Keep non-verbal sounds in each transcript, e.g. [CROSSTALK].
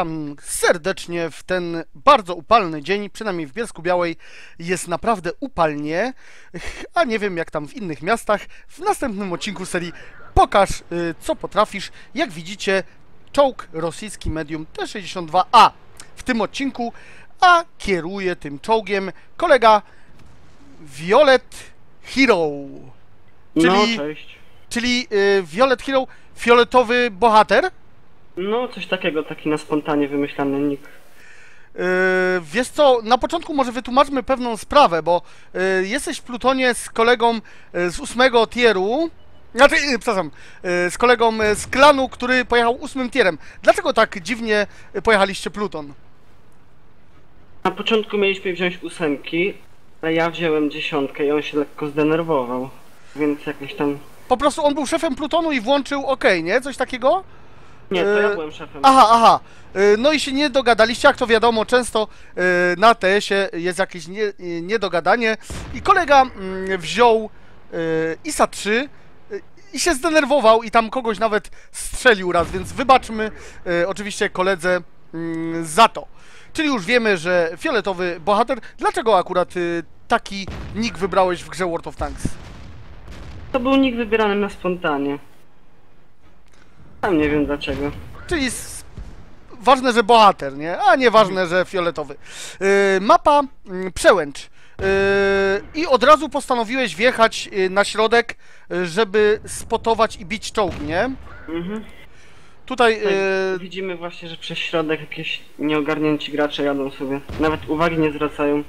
Witam serdecznie w ten bardzo upalny dzień, przynajmniej w Bielsku Białej jest naprawdę upalnie, a nie wiem jak tam w innych miastach. W następnym odcinku serii pokaż y, co potrafisz. Jak widzicie, czołg rosyjski medium T-62A w tym odcinku, a kieruje tym czołgiem kolega Violet Hero. No, Czyli- cześć. Czyli y, Violet Hero, fioletowy bohater. No, coś takiego, taki na spontanie wymyślany nick. Yy, wiesz co, na początku może wytłumaczmy pewną sprawę, bo yy, jesteś w Plutonie z kolegą yy, z ósmego tieru, znaczy, yy, przepraszam, yy, z kolegą yy, z klanu, który pojechał ósmym tierem. Dlaczego tak dziwnie pojechaliście Pluton? Na początku mieliśmy wziąć ósemki, ale ja wziąłem dziesiątkę i on się lekko zdenerwował. Więc jakieś tam... Po prostu on był szefem Plutonu i włączył OK, nie? Coś takiego? Nie, to ja Yy, byłem szefem. Aha, aha. Yy, No i się nie dogadaliście, jak to wiadomo, często yy, na TS-ie jest jakieś nie, niedogadanie i kolega mm, wziął ISA 3 yy, i się zdenerwował i tam kogoś nawet strzelił raz, więc wybaczmy oczywiście koledze mm, za to. Czyli już wiemy, że fioletowy bohater. Dlaczego akurat taki nick wybrałeś w grze World of Tanks? To był nick wybierany na spontanie. Sam nie wiem dlaczego. Czyli ważne, że bohater, nie? A nie ważne, że fioletowy. Yy, mapa mm, przełęcz. Yy, I od razu postanowiłeś wjechać yy, na środek, yy, żeby spotować i bić czołgi, nie? Mhm. Tutaj. Yy, Widzimy właśnie, że przez środek jakieś nieogarnięci gracze jadą sobie. Nawet uwagi nie zwracają.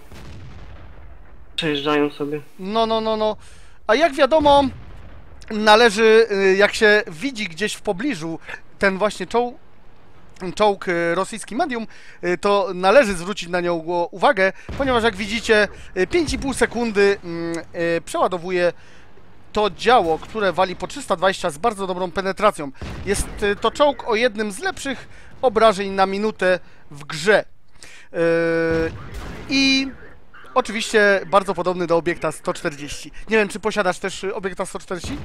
Przejeżdżają sobie. no, no, no, no. A jak wiadomo, należy, yy, jak się widzi gdzieś w pobliżu ten właśnie czołg, czołg y, rosyjski medium, y, to należy zwrócić na nią uwagę, ponieważ jak widzicie, y, 5,5 sekundy mm, y, przeładowuje to działo, które wali po 320 z bardzo dobrą penetracją. Jest y, to czołg o jednym z lepszych obrażeń na minutę w grze. I oczywiście bardzo podobny do obiekta 140. Nie wiem, czy posiadasz też y, obiekta 140?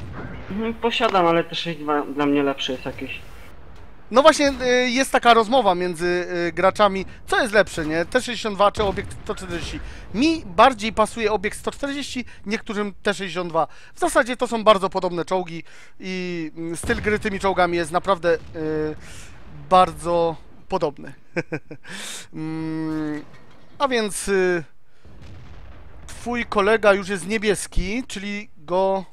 Mhm, Posiadam, ale te 6.2 dla mnie lepsze jest jakieś. No właśnie y, jest taka rozmowa między y, graczami, co jest lepsze, nie? T62 czy obiekt 140. Mi bardziej pasuje obiekt 140, niektórym T62. W zasadzie to są bardzo podobne czołgi i mm, styl gry tymi czołgami jest naprawdę bardzo podobny. [LAUGHS] Mm, A więc twój kolega już jest niebieski, czyli go...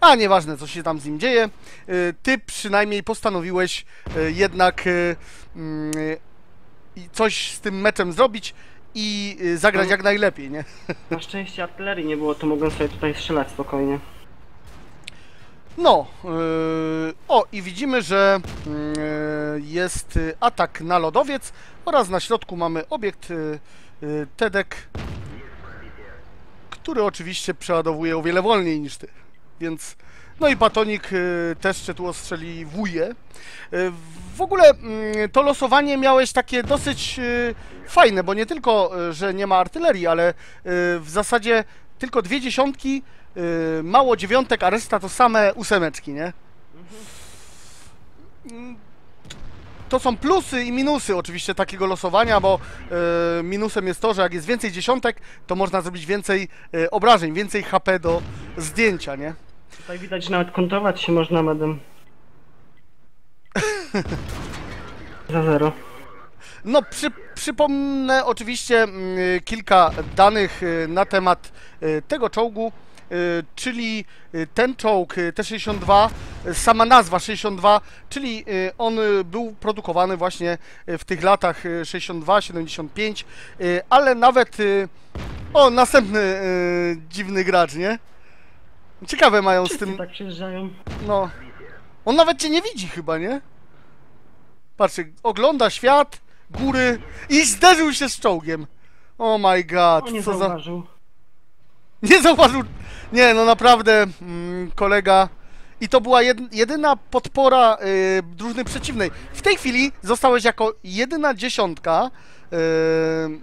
A nieważne, co się tam z nim dzieje. Y, Ty przynajmniej postanowiłeś y, jednak y, mm, coś z tym meczem zrobić i zagrać No. jak najlepiej, nie? [LAUGHS] Na szczęście artylerii nie było, to mogłem sobie tutaj strzelać spokojnie. No, yy, o i widzimy, że yy, jest atak na lodowiec oraz na środku mamy obiekt yy, Tedek, który oczywiście przeładowuje o wiele wolniej niż ty, więc no i Patonik yy, też się tu ostrzeliwuje. Yy, w ogóle yy, to losowanie miałeś takie dosyć yy, fajne, bo nie tylko, że nie ma artylerii, ale w zasadzie tylko dwie dziesiątki mało dziewiątek, a reszta to same ósemeczki, nie? To są plusy i minusy oczywiście takiego losowania, bo yy, minusem jest to, że jak jest więcej dziesiątek, to można zrobić więcej yy, obrażeń, więcej HP do zdjęcia, nie? Tutaj widać, nawet kontować się można medem. [LAUGHS] Za zero. No, przy, przypomnę oczywiście mm, kilka danych y, na temat y, tego czołgu, czyli y, ten czołg y, T-62, y, sama nazwa 62, czyli y, on y, był produkowany właśnie y, w tych latach y, 62-75, y, ale nawet... y, O, następny y, dziwny gracz, nie? Ciekawe mają z tym... tak przejeżdżają. No. On nawet cię nie widzi chyba, nie? Patrzcie, ogląda świat, góry i zderzył się z czołgiem. Oh my god, co za... [LAUGHS] Nie zauważył... Nie, no naprawdę, mm, kolega... I to była jed, jedyna podpora y, drużyny przeciwnej. W tej chwili zostałeś jako jedyna dziesiątka. Y,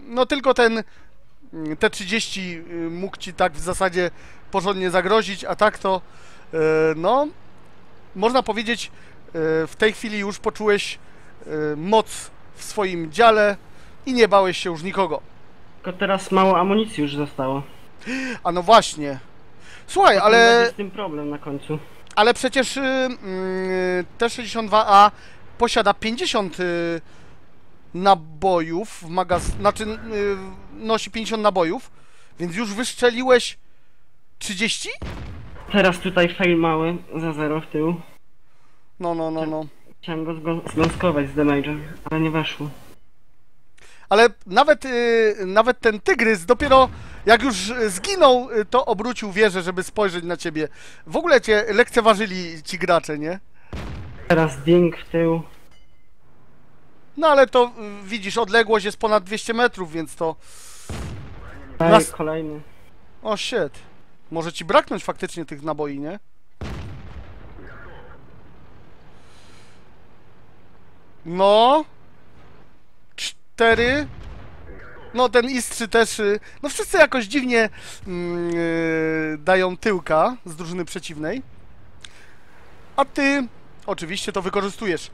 no tylko ten mm, T30 y, mógł ci tak w zasadzie porządnie zagrozić, a tak to y, no można powiedzieć w tej chwili już poczułeś moc w swoim dziale i nie bałeś się już nikogo. Tylko teraz mało amunicji już zostało. A no właśnie. Słuchaj, Będzie ale, z tym problem na końcu. ale przecież y, mm, T-62A posiada 50 y, nabojów w magaz... Znaczy y, nosi 50 nabojów, więc już wystrzeliłeś 30? Teraz tutaj fail mały, za zero w tył. No, no, no, no. Chciałem go zgą- zgąskować z damage'em, ale nie weszło. Ale nawet, y, nawet ten tygrys dopiero jak już zginął, y, to obrócił wieżę, żeby spojrzeć na ciebie. W ogóle cię lekceważyli ci gracze, nie? Teraz ding w tył. No ale to y, widzisz, odległość jest ponad 200 metrów, więc to... Fail Nas- kolejny. O shit. Może ci braknąć faktycznie tych naboi, nie? No. Cztery. No ten Istrzy też. y, No wszyscy jakoś dziwnie mm, y, dają tyłka z drużyny przeciwnej. A ty oczywiście to wykorzystujesz.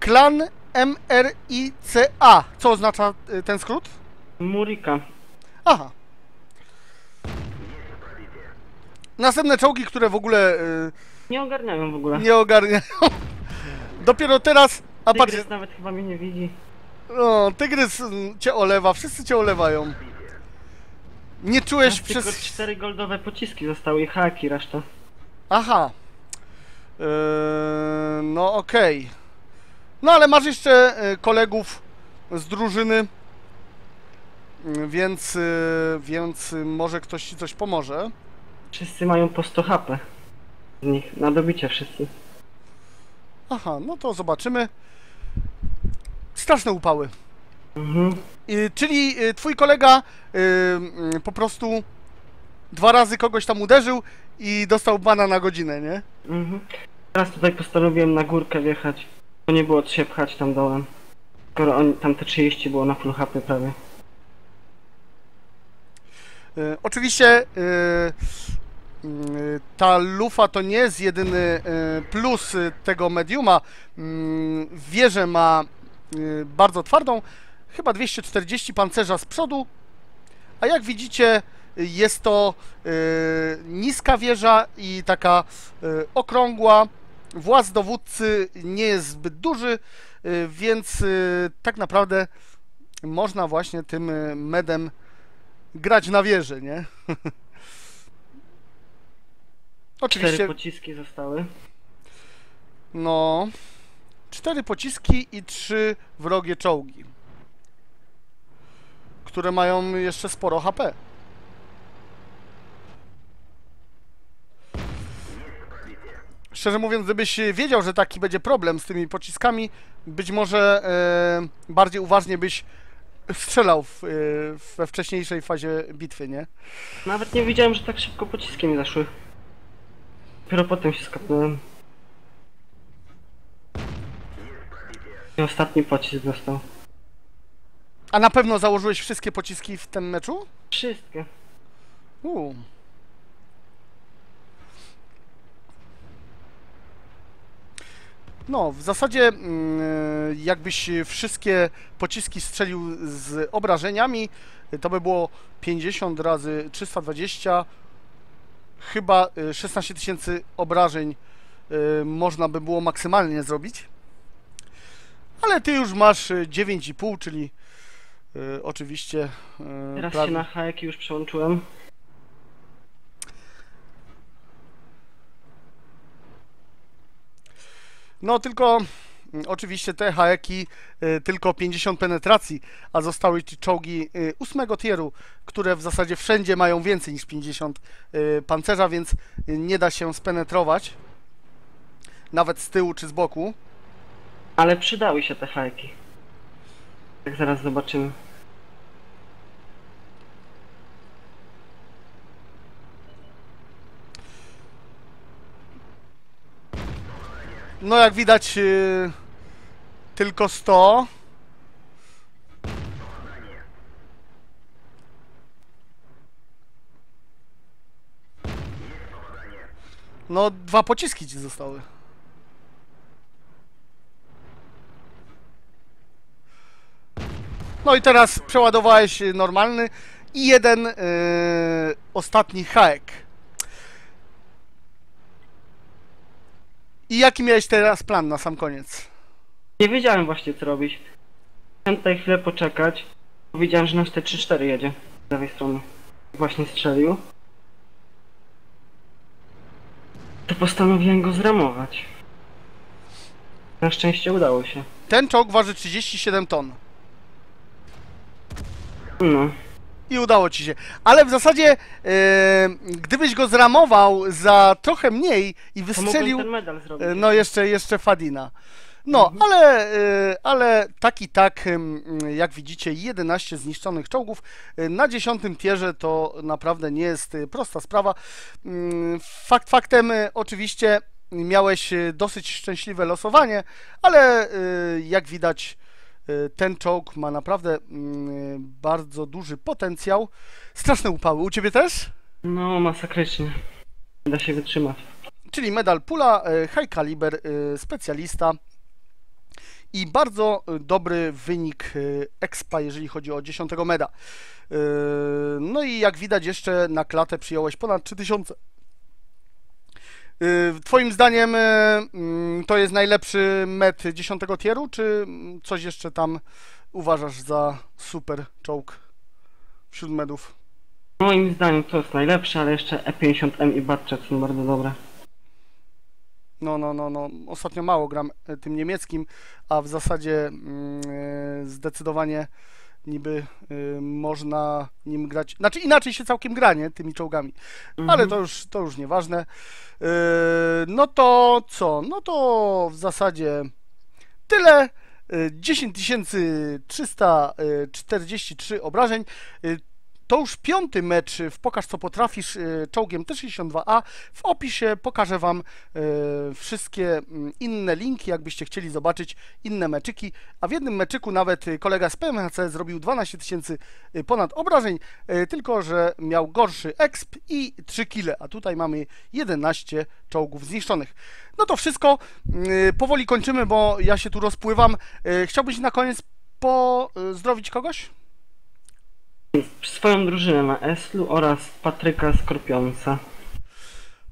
Klan MRICA. Co oznacza y, ten skrót? Murika. Aha. Następne czołgi, które w ogóle y, Nie ogarniają w ogóle. nie ogarniają. [LAUGHS] Dopiero teraz. A patrz, nawet chyba mnie nie widzi. No, tygrys mm, cię olewa, wszyscy cię olewają. Nie czułeś Teraz tylko przez. cztery goldowe pociski zostały i haki reszta. Aha. Yy, no okej. No ale masz jeszcze y, kolegów z drużyny. y, Więc, y, więc może ktoś ci coś pomoże. Wszyscy mają po 100 HP. Z nich, na dobicie wszyscy. Aha, no to zobaczymy. Straszne upały. Mhm. Y, czyli y, twój kolega y, y, po prostu dwa razy kogoś tam uderzył i dostał bana na godzinę, nie? Mhm. Teraz tutaj postanowiłem na górkę wjechać. Bo nie było co się pchać tam dołem. Skoro on, tam te 30 było na full HP prawie. Y, oczywiście y, y, ta lufa to nie jest jedyny y, plus tego mediuma. Mm, Wieżę ma y, bardzo twardą, chyba 240 pancerza z przodu, a jak widzicie y, jest to y, niska wieża i taka y, okrągła. Właz dowódcy nie jest zbyt duży, y, więc y, tak naprawdę można właśnie tym y, medem grać na wieży, nie? [LAUGHS] Cztery Oczywiście, pociski zostały. no... Cztery pociski i trzy wrogie czołgi. Które mają jeszcze sporo HP. Szczerze mówiąc, gdybyś wiedział, że taki będzie problem z tymi pociskami, być może e, bardziej uważnie byś strzelał w, e, we wcześniejszej fazie bitwy, nie? Nawet nie wiedziałem, że tak szybko pociski mi zaszły. Dopiero potem się skapnąłem. Ostatni pocisk został. A na pewno założyłeś wszystkie pociski w tym meczu? Wszystkie. U. No, w zasadzie mm, jakbyś wszystkie pociski strzelił z obrażeniami, to by było 50 razy 320, chyba y, 16 tysięcy obrażeń y, można by było maksymalnie zrobić. Ale ty już masz y, 9,5, czyli y, oczywiście y, Teraz prawie- się na hajeki już przełączyłem. No tylko mm, oczywiście te haeki tylko 50 penetracji, a zostały ci czołgi y, ósmego tieru, które w zasadzie wszędzie mają więcej niż 50 y, pancerza, więc nie da się spenetrować nawet z tyłu czy z boku. Ale przydały się te hajki. Tak zaraz zobaczymy. No jak widać y, tylko 100. No dwa pociski ci zostały. No i teraz przeładowałeś normalny i jeden y, ostatni haek. I jaki miałeś teraz plan na sam koniec? Nie wiedziałem właśnie co robić. Chciałem tutaj chwilę poczekać. Powiedziałem, że nas te 3-4 jedzie z lewej strony. Właśnie strzelił. To postanowiłem go zramować. Na szczęście udało się. Ten czołg waży 37 ton. No. I udało ci się. Ale w zasadzie, e, gdybyś go zramował za trochę mniej i wystrzelił, ten medal zrobić. e, no jeszcze, jeszcze Fadina. No, ale, e, ale tak i tak, jak widzicie, 11 zniszczonych czołgów na 10 tierze to naprawdę nie jest prosta sprawa. Fakt faktem, oczywiście miałeś dosyć szczęśliwe losowanie, ale jak widać, ten czołg ma naprawdę mm, bardzo duży potencjał. Straszne upały. U ciebie też? No, masakrycznie. Nie da się wytrzymać. czyli medal Pula, e, high caliber, e, specjalista i bardzo dobry wynik expa, jeżeli chodzi o 10 meda. No i jak widać jeszcze na klatę przyjąłeś ponad 3000. E, Twoim zdaniem e, mm, to jest najlepszy med 10 tieru, czy coś jeszcze tam uważasz za super czołg wśród medów? Moim zdaniem to jest najlepsze, ale jeszcze E50M i Batchet są bardzo dobre. No, no, no, no. Ostatnio mało gram e, tym niemieckim, a w zasadzie mm, zdecydowanie niby e, można nim grać. Znaczy inaczej się całkiem gra, nie? Tymi czołgami. Mhm. Ale to już, to już nieważne. E, No to co? No to w zasadzie tyle. E, 10 343 obrażeń. To już piąty mecz w Pokaż co potrafisz e, czołgiem T62A. W opisie pokażę Wam e, wszystkie mm, inne linki, jakbyście chcieli zobaczyć inne meczyki. A w jednym meczyku nawet kolega z PMHC zrobił 12 tysięcy ponad obrażeń, tylko że miał gorszy exp i 3 kile, a tutaj mamy 11 czołgów zniszczonych. No to wszystko. Powoli kończymy, bo ja się tu rozpływam. Chciałbyś na koniec pozdrowić kogoś? Swoją drużynę na Eslu oraz Patryka Skorpionca.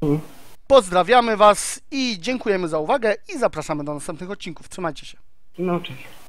Mm. Pozdrawiamy Was i dziękujemy za uwagę i zapraszamy do następnych odcinków. Trzymajcie się. No cześć.